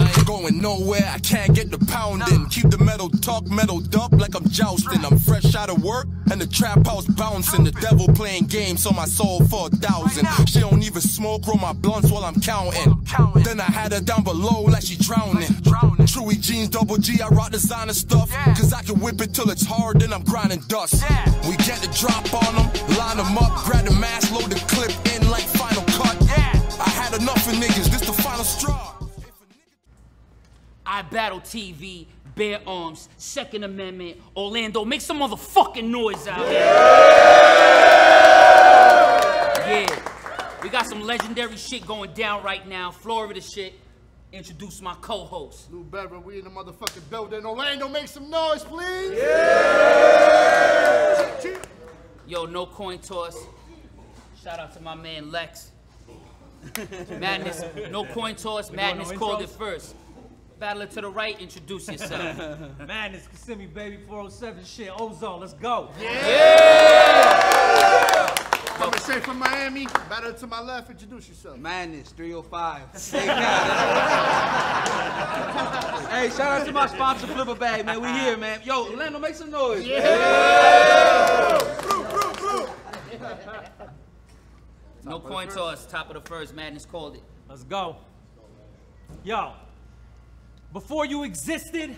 I ain't going nowhere, I can't get the pounding. Keep the metal talk metaled up like I'm jousting. I'm fresh out of work and the trap house bouncing. The devil playing games on my soul for a thousand. She don't even smoke, roll my blunts while I'm counting. Then I had her down below like she drowning. Chewy jeans, double G, I rock designer stuff. Cause I can whip it till it's hard, then I'm grinding dust. We get the drop on them, line them up, grab the mask, load the clip in like final cut. I had enough of niggas, this the final straw. I Battle TV, bear Arms, Second Amendment, Orlando. Make some motherfucking noise out here. Yeah. We got some legendary shit going down right now. Florida shit. Introduce my co-host. Lou Bedford, we in the motherfucking building. Orlando, make some noise, please. Yeah. Yo, no coin toss. Shout out to my man Lex. Madness, no coin toss. Madness no called it first. Battler to the right, introduce yourself. Madness, Kissimmee, baby, 407 shit, Ozone, let's go. Coming straight from Miami. Battle to my left, introduce yourself. Madness 305. Stay hey, shout out to my sponsor, Flip a Bag, man. We here, man. Yo, Orlando, make some noise. Yeah. No coin toss. Top of the first. Madness called it. Let's go. Yo, before you existed,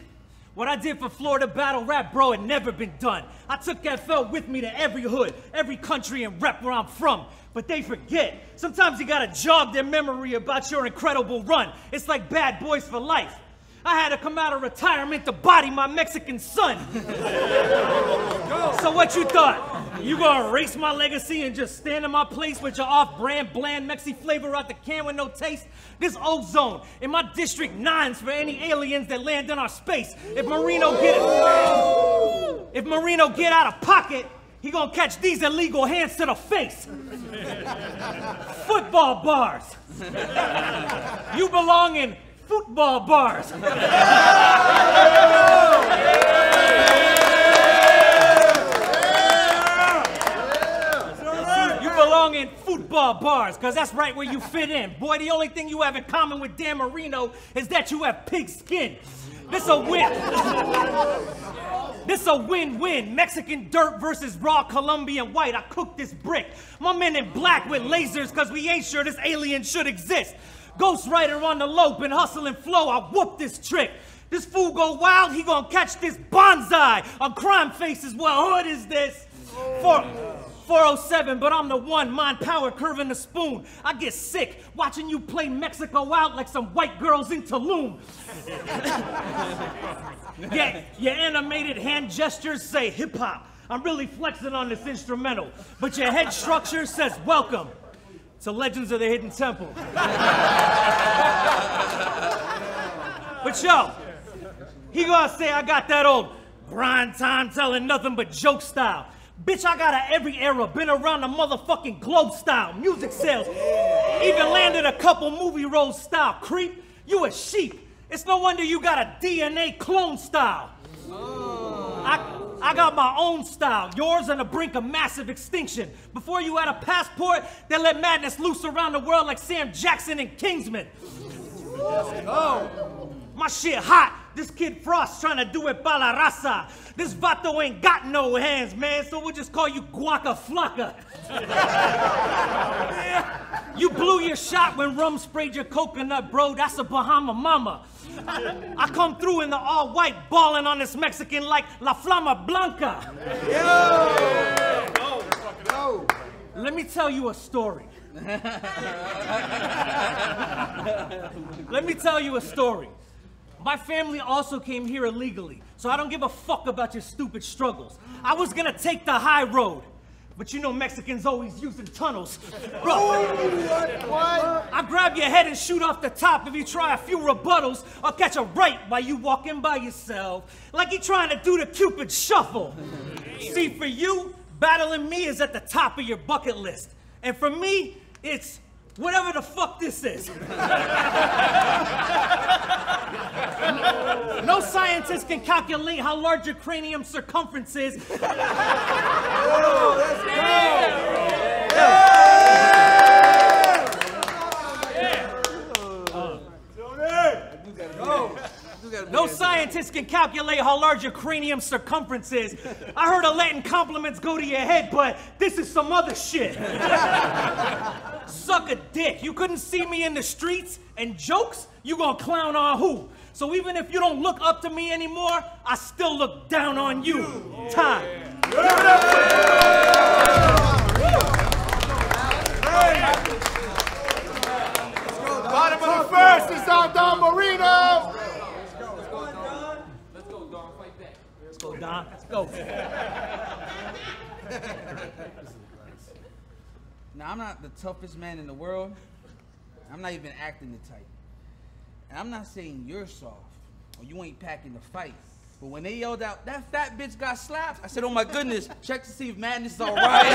what I did for Florida battle rap, bro, had never been done. I took that felt with me to every hood, every country, and rep where I'm from. But they forget. Sometimes you gotta jog their memory about your incredible run. It's like bad boys for life. I had to come out of retirement to body my Mexican son. so what you thought? You gonna erase my legacy and just stand in my place with your off-brand bland Mexi flavor out the can with no taste? This ozone in my district nines for any aliens that land in our space. If Marino get if Marino get out of pocket, he gonna catch these illegal hands to the face. Football bars. You belong in football bars. You belong in football bars, because that's right where you fit in. Boy, the only thing you have in common with Dan Marino is that you have pig skin. This a win. This a win-win. Mexican dirt versus raw Colombian white. I cooked this brick. My men in black with lasers, because we ain't sure this alien should exist. Ghost Rider on the lope and hustle and flow. I whoop this trick. This fool go wild, he gonna catch this bonsai on crime faces. What hood is this? For 407, but I'm the one, mind power curving the spoon. I get sick watching you play Mexico out like some white girls in Tulum. yeah, your animated hand gestures say hip hop. I'm really flexing on this instrumental, but your head structure says welcome to Legends of the Hidden Temple. but yo, he gonna say I got that old grind time telling nothing but joke style. Bitch, I got a every era, been around the motherfucking globe style, music sales, even landed a couple movie roles style. Creep, you a sheep. It's no wonder you got a DNA clone style. I, I got my own style, yours on the brink of massive extinction. Before you had a passport, they let madness loose around the world like Sam Jackson and Kingsman. Oh, my shit hot. This kid Frost trying to do it la raza. This vato ain't got no hands, man, so we'll just call you Guaca Flocka. you blew your shot when rum sprayed your coconut, bro. That's a Bahama mama. I come through in the all white, balling on this Mexican like La Flama Blanca. Let me tell you a story. Let me tell you a story. My family also came here illegally, so I don't give a fuck about your stupid struggles. I was gonna take the high road, but you know Mexicans always using tunnels. Bro, I grab your head and shoot off the top if you try a few rebuttals. I'll catch a right while you walking by yourself, like you trying to do the Cupid shuffle. See, for you, battling me is at the top of your bucket list, and for me, it's whatever the fuck this is. No scientist can calculate how large your cranium circumference is. No scientist can calculate how large your cranium circumference is. I heard a letting compliments go to your head, but this is some other shit. Suck a dick. You couldn't see me in the streets and jokes? You gonna clown on who? So even if you don't look up to me anymore, I still look down on you. Time. Bottom of the first is on Don Marino. Let's go, Don. Fight back. Let's go, Don. Let's go. Now, I'm not the toughest man in the world. I'm not even acting the type. And I'm not saying you're soft or you ain't packing the fight. But when they yelled out, that fat bitch got slapped, I said, oh my goodness, check to see if madness is all right.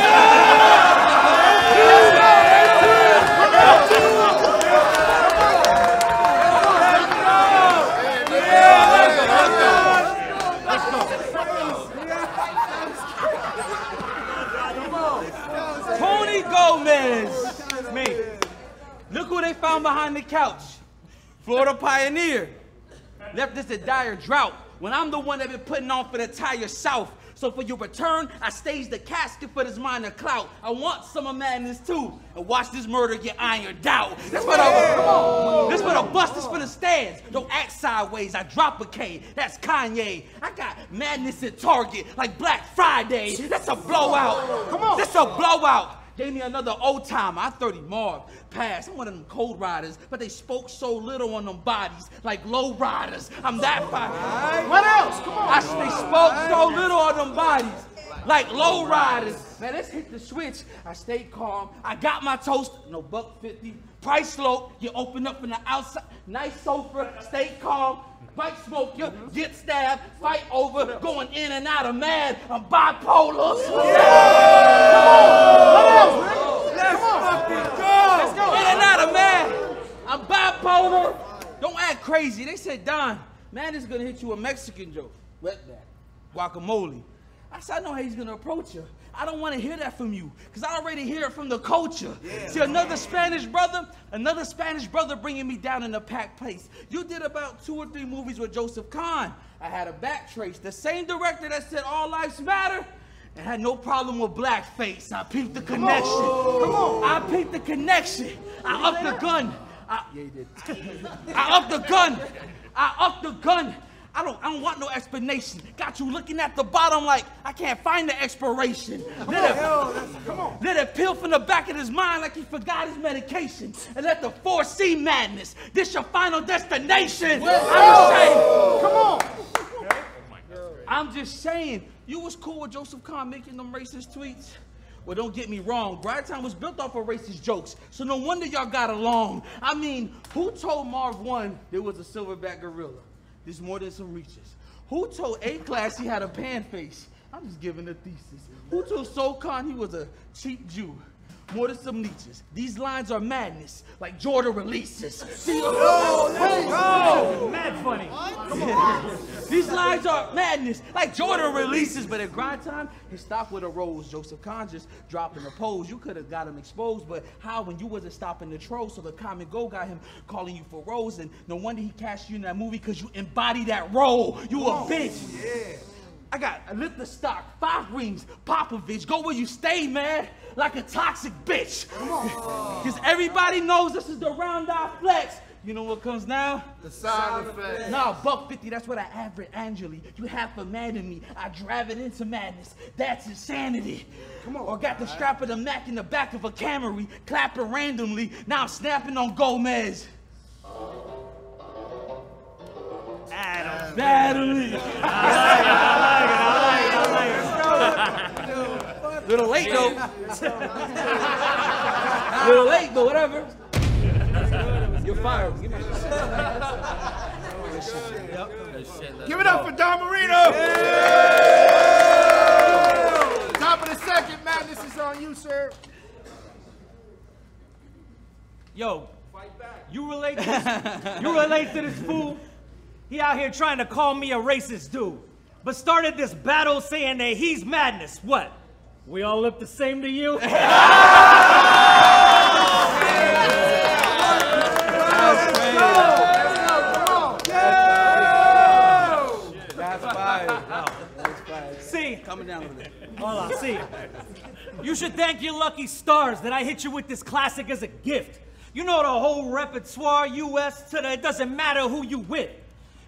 Tony Gomez. Me. Behind the couch. Florida Pioneer. Left this a dire drought when I'm the one that been putting on for the entire South. So for your return, I staged the casket for this minor clout. I want some of madness too. And watch this murder get ironed out. That's what I come on. This for the busters for the stands. Don't act sideways. I drop a K. That's Kanye. I got madness at Target like Black Friday. That's a blowout. Come on. That's a blowout. Gave me another old time. I 30 Marv. Pass. I'm one of them cold riders, but they spoke so little on them bodies, like low riders. I'm that fine. What else? Come on. I, they spoke so little on them bodies, like low riders. Man, let's hit the switch. I stayed calm. I got my toast. No buck 50. Price slope. You open up from the outside. Nice sofa. Stay calm. Bike smoke you, get stabbed, fight over, going in and out of mad. I'm bipolar. Yeah. Come on, come on, Let's go. In and out of mad. I'm bipolar. Don't act crazy. They said, Don, man is gonna hit you a Mexican joke. Wetback. Guacamole. I said, I know how he's gonna approach you. I don't want to hear that from you, because I already hear it from the culture. See, another Spanish brother, another Spanish brother bringing me down in a packed place. You did about two or three movies with Joseph Kahn. I had a back trace. The same director that said all lives matter and had no problem with blackface. I peeped the connection. Come on. I peeped the connection. I upped the gun. I, yeah. I upped the gun. I upped the gun. I don't, I don't want no explanation. Got you looking at the bottom like I can't find the expiration. Let it, let it peel from the back of his mind like he forgot his medication. And let the 4C madness. This your final destination. I'm saying. Come on. I'm just saying, you was cool with Joseph Kahn making them racist tweets. Well, don't get me wrong, Brightown was built off of racist jokes, so no wonder y'all got along. I mean, who told Marv Won there was a silverback gorilla? There's more than some reaches. Who told A-Class he had a pan face? I'm just giving a thesis. Who told Kahn he was a cheap Jew? More than some leeches. These lines are madness, like Jordan releases. See, Mad funny. these lines are madness, like Jordan releases, but at grind time, his stopped with a rose. Joseph just dropping the pose. You could have got him exposed, but how when you wasn't stopping the troll, so the common go got him calling you for roles, and no wonder he cast you in that movie because you embody that role. You a bitch. I got I lit the stock, five rings, Popovich, go where you stay, man, like a toxic bitch. Because everybody knows this is the round eye flex. You know what comes now? The sound effect. Nah, buck 50, that's what I average annually. You half a man in me, I drive it into madness. That's insanity. Come on. Or got the strap of the Mac in the back of a Camry, clapping randomly. Now I'm snapping on Gomez. Adam. Battery. Little late though. Little late, but whatever. You're fired. Give me Give it up for Don Marino. Top of the second, man. This is on you, sir. Yo, you relate this, you relate to this fool? He out here trying to call me a racist dude, but started this battle saying that he's madness. What? We all look the same to you? Coming down over there. Hola, see. You should thank your lucky stars that I hit you with this classic as a gift. You know the whole repertoire, US to the, it doesn't matter who you with.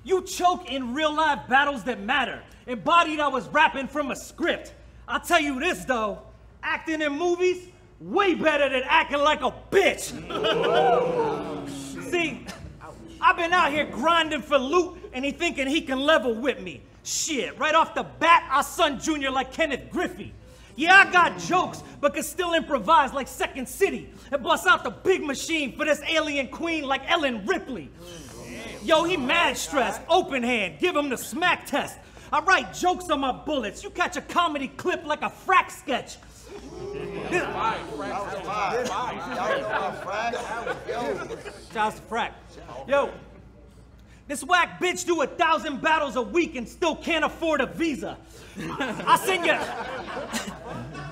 You choke in real life battles that matter. Embodied, Body, I was rapping from a script. I'll tell you this though, acting in movies, way better than acting like a bitch. See, I've been out here grinding for loot, and he thinking he can level with me. Shit, right off the bat, I son Junior like Kenneth Griffey. Yeah, I got jokes, but can still improvise like Second City and bust out the big machine for this alien queen like Ellen Ripley. Yo, he mad stressed, open hand, give him the smack test. I write jokes on my bullets. You catch a comedy clip like a frack sketch. Shouts to Frack. Yo, this whack bitch do a thousand battles a week and still can't afford a visa. I send you,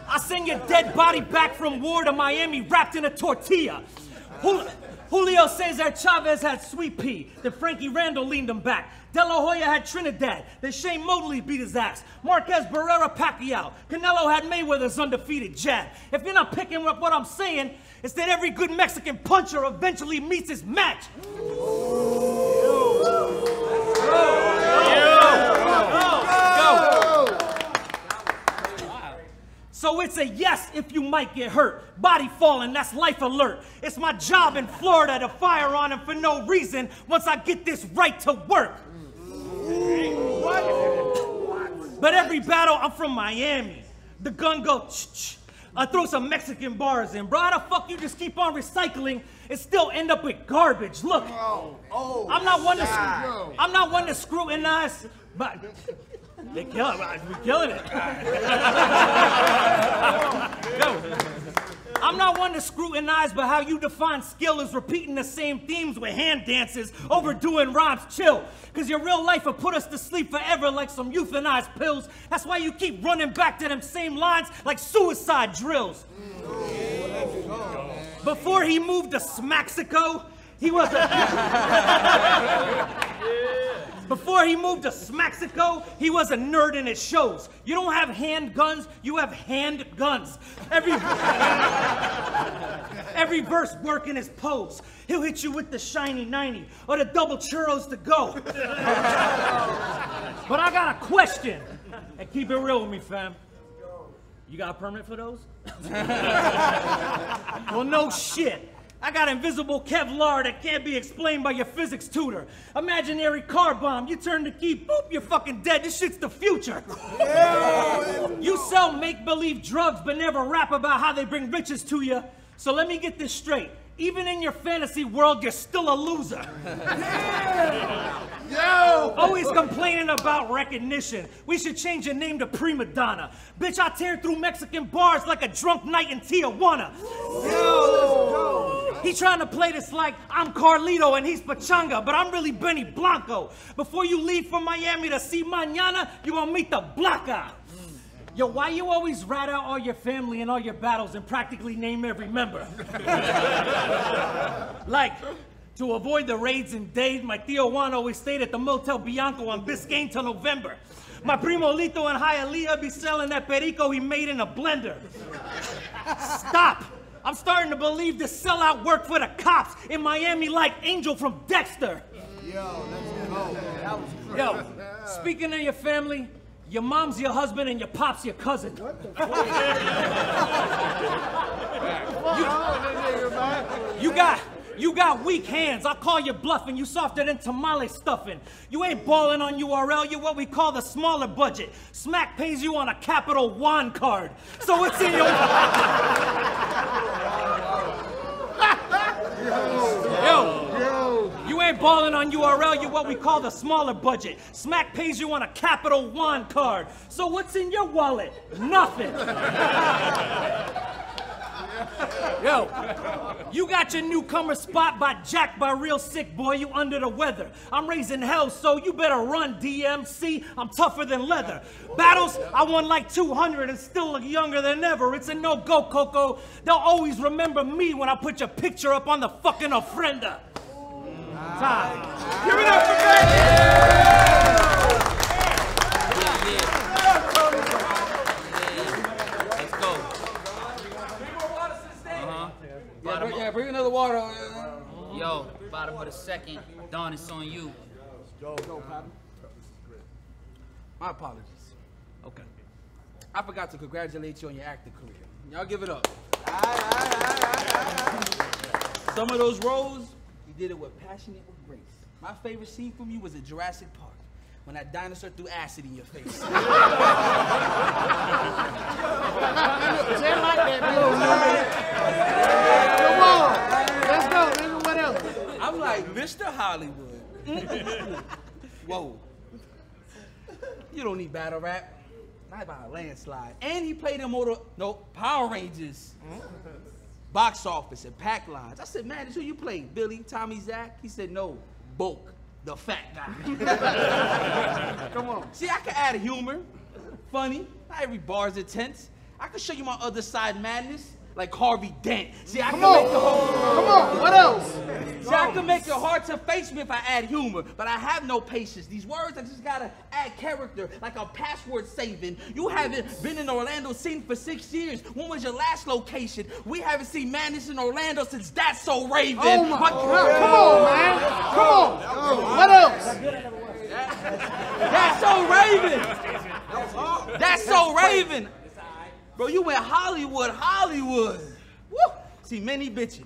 I send your dead body back from war to Miami wrapped in a tortilla. Jul- Julio Cesar Chavez had Sweet Pea. Then Frankie Randall leaned him back. De La Hoya had Trinidad. Then Shane Mosley beat his ass. Marquez Barrera Pacquiao. Canelo had Mayweather's undefeated jab. If you're not picking up what I'm saying, it's that every good Mexican puncher eventually meets his match. So it's a yes if you might get hurt. Body falling, that's life alert. It's my job in Florida to fire on him for no reason once I get this right to work. But every battle, I'm from Miami. The gun go ch I throw some Mexican bars in. Bro, how the fuck you just keep on recycling and still end up with garbage? Look, oh, oh, I'm not one to I'm not one to scrutinize, but they kill it. We're killing it. Yo, I'm not one to scrutinize, but how you define skill is repeating the same themes with hand dances, overdoing rhymes. Chill, cause your real life will put us to sleep forever like some euthanized pills. That's why you keep running back to them same lines like suicide drills. Before he moved to Smaxico, he was a. Before he moved to Smaxico, he was a nerd in his shows. You don't have handguns, you have hand guns. Every every verse working his pose. He'll hit you with the shiny 90 or the double churros to go. but I got a question. And keep it real with me, fam. You got a permit for those? well, no shit. I got invisible Kevlar that can't be explained by your physics tutor. Imaginary car bomb. You turn the key, boop, you're fucking dead. This shit's the future. you sell make believe drugs, but never rap about how they bring riches to you. So let me get this straight. Even in your fantasy world, you're still a loser. Yo! Always complaining about recognition. We should change your name to Prima Donna. Bitch, I tear through Mexican bars like a drunk night in Tijuana. He trying to play this like I'm Carlito and he's Pachanga, but I'm really Benny Blanco. Before you leave from Miami to see Mañana, you gonna meet the Blanca. Yo, why you always rat out all your family and all your battles and practically name every member? like, to avoid the raids and days, my Tio Juan always stayed at the Motel Bianco on Biscayne till November. My primo Lito and Hialeah be selling that perico he made in a blender. Stop! I'm starting to believe this sellout work for the cops in Miami like Angel from Dexter. Yo, speaking of your family, your mom's your husband and your pop's your cousin. You got you got weak hands. I call you bluffing. You softer than tamale stuffing. You ain't balling on URL. You're what we call the smaller budget. Smack pays you on a Capital One card. So it's in your. Yo, you ain't balling on URL. You're what we call the smaller budget. Smack pays you on a Capital One card. So what's in your wallet? Nothing. Yo, you got your newcomer spot by Jack by real sick boy. You under the weather. I'm raising hell, so you better run, DMC. I'm tougher than leather. Battles, I won like 200 and still look younger than ever. It's a no go, Coco. They'll always remember me when I put your picture up on the fucking ofrenda. Time. Give it up for! water. Yo, bottom of the second. Don, it's on you. Go, My apologies. Okay. I forgot to congratulate you on your acting career. Y'all give it up. Some of those roles, you did it with passion and with grace. My favorite scene from you was in Jurassic Park when that dinosaur threw acid in your face. Like that. Come on. I'm like, Mr. Hollywood. Whoa. You don't need battle rap. Not by a landslide. And he played in Motor, no, Power Rangers. Box office and pack lines. I said, man, this who you play? Billy, Tommy, Zach? He said, no, Bulk, the fat guy. Come on. See, I can add humor, funny. Not every bar is intense. I can show you my other side madness, like Harvey Dent. See, I Come can on. make the whole. Come on. What else? See, I can make it hard to face me if I add humor, but I have no patience. These words, I just gotta add character, like I'm password saving. You haven't been in Orlando scene for six years. When was your last location? We haven't seen madness in Orlando since That's So Raven. Oh my God. Come on, man. Come on. What else? That's So Raven. That's So Raven. Bro, you went Hollywood, Hollywood. Woo. See, many bitching.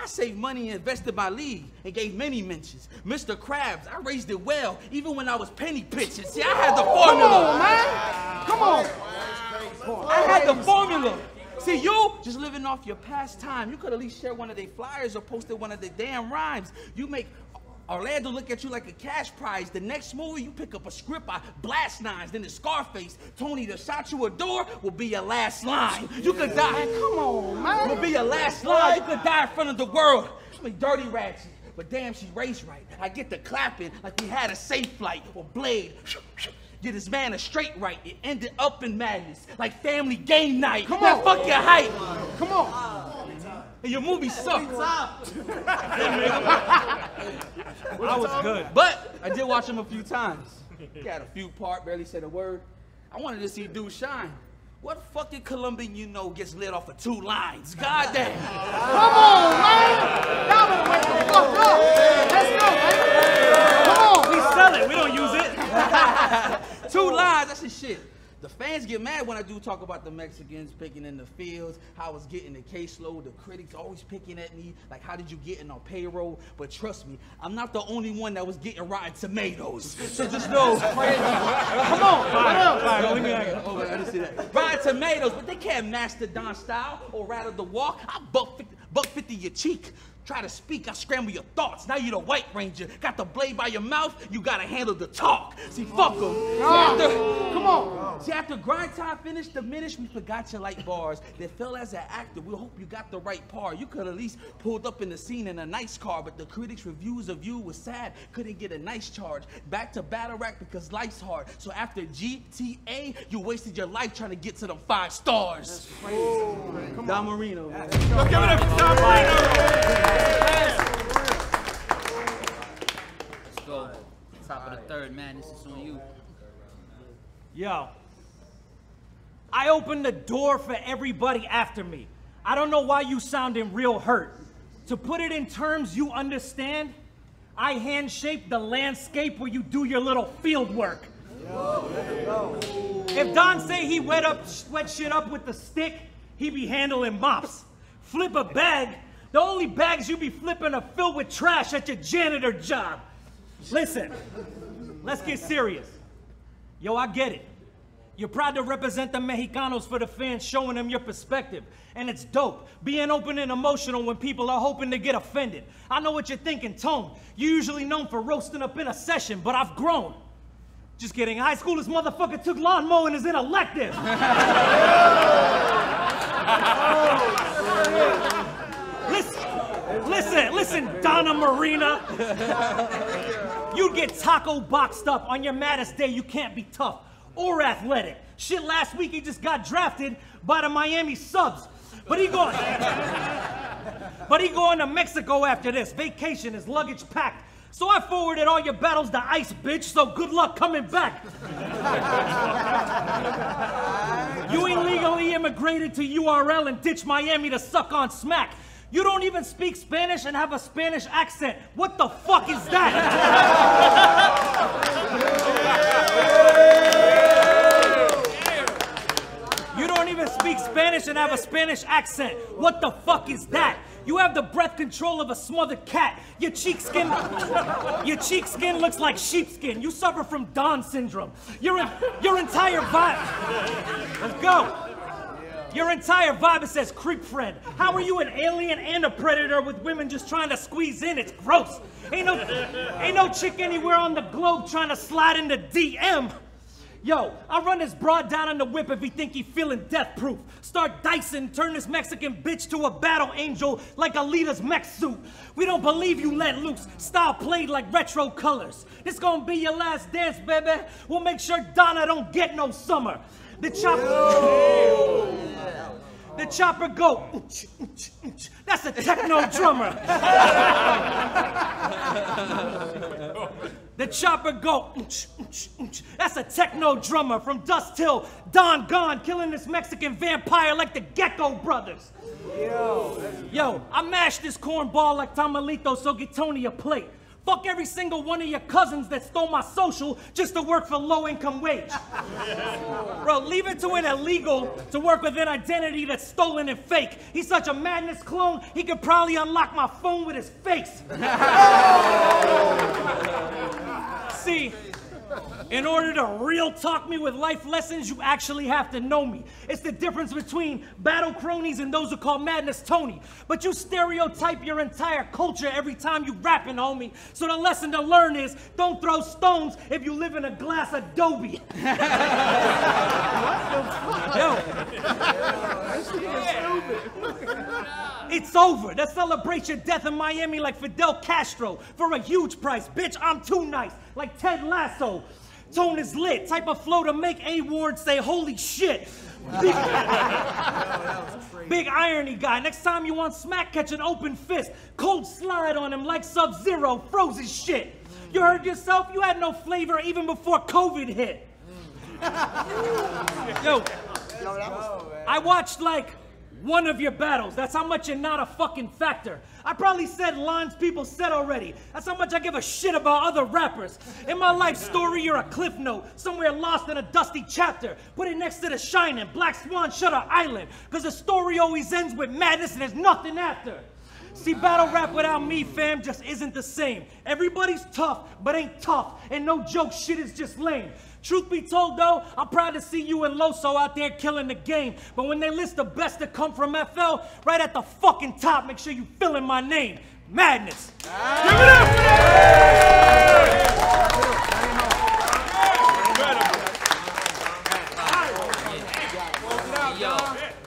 I saved money and invested my league and gave many mentions. Mr. Krabs, I raised it well, even when I was penny pitching. See, I had the Come formula. on, man. Come on. I had the formula. See, you just living off your past time. You could at least share one of their flyers or posted one of their damn rhymes. You make Orlando look at you like a cash prize. The next movie, you pick up a script by Blast Nines, then it's Scarface. Tony, the shot you a door will be your last line. You could die. Come on, man. Will be your last line. You could die in front of the world. I mean, dirty ratchet. But damn, she raced right. I get the clapping like we had a safe flight or blade. Get this man a straight right. It ended up in madness, like family game night. Come Now on. fuck your hype. Come on. And your movie sucked. I was good. But I did watch him a few times. He had a few part, barely said a word. I wanted to see dude shine. What fucking Colombian you know gets lit off of two lines? God damn. Come on, man. Y'all better wake the fuck up. Let's go, man. Come on. We sell it. We don't use it. Two lines, that's the shit. The fans get mad when I do talk about the Mexicans picking in the fields, how I was getting the caseload, the critics always picking at me, like how did you get in on payroll? But trust me, I'm not the only one that was getting rotten tomatoes. So just know, come on, What else? Oh, wait, I didn't see that. Rotten tomatoes, but they can't master Don style or rattle the walk. I buck 50, buck 50 your cheek. Try to speak, I scramble your thoughts. Now you the White Ranger. Got the blade by your mouth, you gotta handle the talk. See, fuck them. Come on. See, after grind time finished, diminished, we forgot your light bars. That fell as an actor. We hope you got the right part. You could at least pulled up in the scene in a nice car, but the critics' reviews of you was sad. Couldn't get a nice charge. Back to battle rap because life's hard. So after GTA, you wasted your life trying to get to them five stars. Don Marino. man. Give it up for Don Marino. Let's go. Top of the third, man. This is on you. Yo, I opened the door for everybody after me. I don't know why you sounding real hurt. To put it in terms you understand, I hand shaped the landscape where you do your little field work. If Don say he wet up wet shit up with the stick, he be handling mops. Flip a bag, the only bags you be flipping are filled with trash at your janitor job. Listen, let's get serious. Yo, I get it. You're proud to represent the Mexicanos for the fans, showing them your perspective. And it's dope, being open and emotional when people are hoping to get offended. I know what you're thinking, Tone. You're usually known for roasting up in a session, but I've grown. Just kidding. High school, this motherfucker took lawn mowing as an elective. listen, listen, listen, Donna Marina. You'd get taco boxed up on your maddest day. You can't be tough or athletic. Shit, last week he just got drafted by the Miami Subs. But he going, but he going to Mexico after this. Vacation, his luggage packed. So I forwarded all your battles to ICE, bitch. So good luck coming back. you illegally immigrated to URL and ditched Miami to suck on smack. You don't even speak Spanish and have a Spanish accent. What the fuck is that? You don't even speak Spanish and have a Spanish accent. What the fuck is that? You have the breath control of a smothered cat. Your cheek skin, your cheek skin looks like sheepskin. You suffer from Down syndrome. Your your entire vibe. Let's go. Your entire vibe says creep friend. How are you an alien and a predator with women just trying to squeeze in? It's gross. Ain't no, ain't no chick anywhere on the globe trying to slide into the DM. Yo, I run this broad down on the whip if he think he feeling death proof. Start dicing, turn this Mexican bitch to a battle angel like Alita's mech suit. We don't believe you let loose. Style played like retro colors. This gonna be your last dance, baby. We'll make sure Donna don't get no summer. The chopper. The chopper go. "Ooch, ooch, ooch." That's a techno drummer. The chopper go. That's a techno drummer from dusk till dawn gone, killing this Mexican vampire like the Gecko Brothers. Yo, I mashed this cornball like Tamalito, so get Tony a plate. Fuck every single one of your cousins that stole my social just to work for low income wage. Bro, leave it to an illegal to work with an identity that's stolen and fake. He's such a madness clone, he could probably unlock my phone with his face. See, in order to real talk me with life lessons, you actually have to know me. It's the difference between battle cronies and those who call madness Tony. But you stereotype your entire culture every time you rapping, homie. So the lesson to learn is don't throw stones if you live in a glass adobe. It's over. They celebrate your death in Miami like Fidel Castro for a huge price. Bitch, I'm too nice, like Ted Lasso. Tone is lit, type of flow to make A Ward say, holy shit. Big, Big irony guy. Next time you want smack, catch an open fist. Cold slide on him like Sub Zero, frozen shit. You heard yourself? You had no flavor even before COVID hit. Yo, I watched like one of your battles. That's how much you're not a fucking factor. I probably said lines people said already. That's how much I give a shit about other rappers. In my life story, you're a cliff note, somewhere lost in a dusty chapter. Put it next to the shining, Black Swan, Shutter Island. Cause the story always ends with madness and there's nothing after. See, battle rap without me, fam, just isn't the same. Everybody's tough, but ain't tough. And no joke, shit is just lame. Truth be told, though, I'm proud to see you and Loso out there killing the game. But when they list the best that come from FL, right at the fucking top, make sure you fill in my name. Madness. Give it up for that! Yo,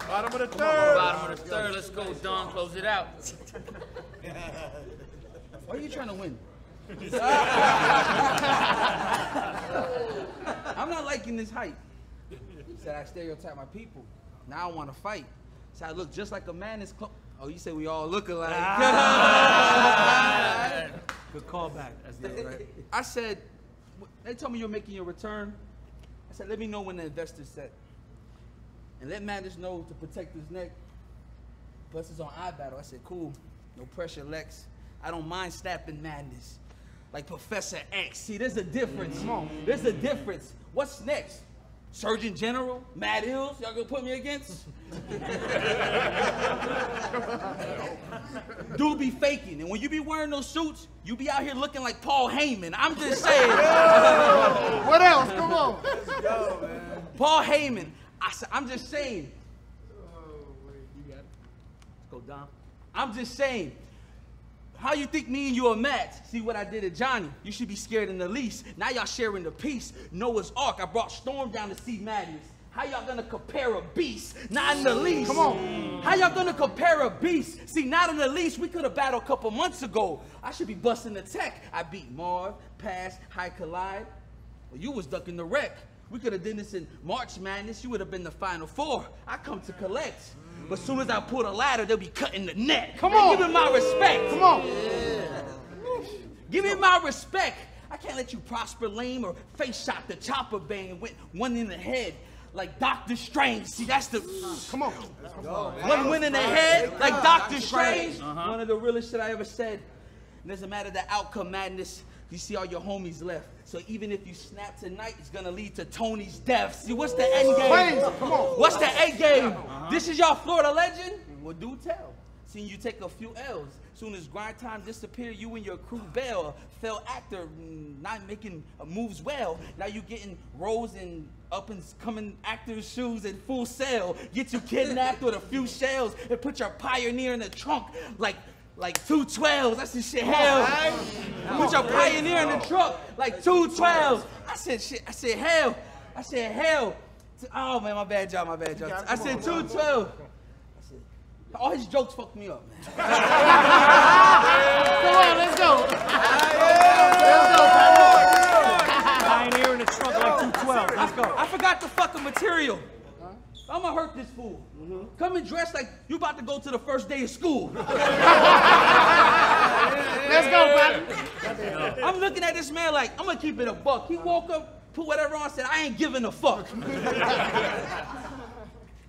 Bottom of the third. bottom of the third. Let's go, Don. Close it out. Why are you trying to win? I'm liking this hype. He Said I stereotype my people. Now I want to fight. Said I look just like a man is close. Oh, you say we all look alike. Ah. Good callback. That's it, right? I said, they told me you're making your return. I said, let me know when the investor's set. And let Madness know to protect his neck. Plus it's on iBattle. I said, cool. No pressure, Lex. I don't mind snapping Madness. Like Professor X. See, there's a difference. Come on. There's a difference. What's next? Surgeon General? Matt Hills? Y'all gonna put me against? Dude be faking. And when you be wearing those suits, you be out here looking like Paul Heyman. I'm just saying. What else? Come on. Paul Heyman. I said, I'm just saying. Oh, wait, you got it. Let's go, Dom. I'm just saying. How you think me and you a match? See what I did to Johnny? You should be scared in the least. Now y'all sharing the peace. Noah's Ark. I brought Storm down to see Madness. How y'all gonna compare a beast? Not in the least. Come on. How y'all gonna compare a beast? See, not in the least. We could have battled a couple months ago. I should be busting the tech. I beat Marv, Pass, High Collide. Well, you was ducking the wreck. We could have done this in March Madness. You would have been the final four. I come to collect. But soon as I pull the ladder, they'll be cutting the net. Come Man, on. Give me my respect. Come on. Give me my respect. I can't let you prosper lame or face shot the chopper bang and went one in the head. like Doctor Strange. See, that's the Come on. one win in the head, like Doctor Strange. Uh-huh. One of the realest shit I ever said. It doesn't matter the outcome, madness. You see all your homies left. So even if you snap tonight, it's gonna lead to Tony's death. See, what's the end game? Crazy. Come on. What's the end game? This is y'all Florida legend? Well, do tell. Seeing you take a few L's. Soon as grind time disappear, you and your crew bail. Fell actor, mm, not making uh, moves well. Now you getting roles in up and coming actors' shoes in full sale. Get you kidnapped with a few shells and put your pioneer in the trunk like like two twelves. That's the shit hell. Put your pioneer in the trunk like two twelves. I said shit. I said hell. I said hell. Oh man, my bad job, my bad job. I said two twelve. All his jokes fucked me up, man. Come on, let's go. Let's go, Pioneer in the trunk like 212. Let's go. I forgot the fucking material. I'm gonna hurt this fool. Mm-hmm. Come and dress like you about to go to the first day of school. Let's go, Patrick. I'm looking at this man like I'm gonna keep it a buck. He woke up, put whatever on, said I ain't giving a fuck.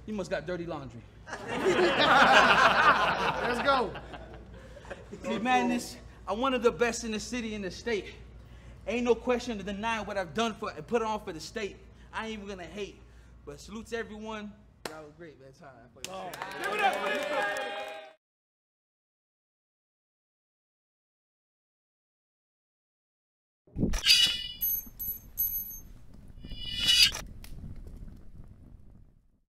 you must got dirty laundry. Let's go. See, madness, I'm one of the best in the city and the state. Ain't no question to deny what I've done for and put on for the state. I ain't even gonna hate. But salute to everyone. Y'all was great, man. Time. Oh. Give it up for this you